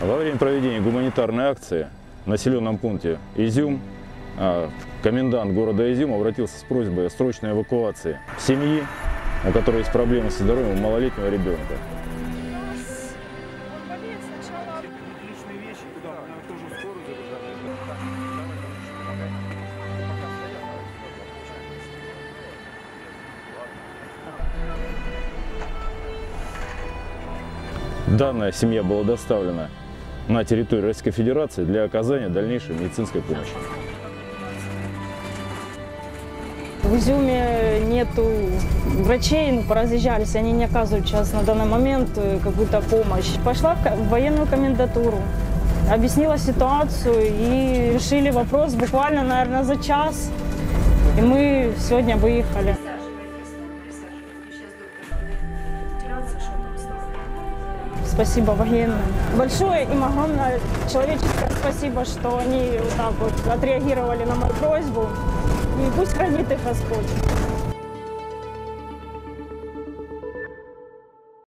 Во время проведения гуманитарной акции в населенном пункте Изюм а, комендант города Изюм обратился с просьбой о срочной эвакуации семьи, у которой есть проблемы со здоровьем малолетнего ребенка. Данная семья была доставлена на территорию Российской Федерации для оказания дальнейшей медицинской помощи. В Изюме нету врачей, ну, поразъезжались, они не оказывают сейчас на данный момент э, какую-то помощь. Пошла в военную комендатуру, объяснила ситуацию и решили вопрос буквально, наверное, за час. И мы сегодня выехали. Спасибо военным. Большое им огромное человеческое спасибо, что они вот так вот отреагировали на мою просьбу. И пусть хранит их Господь.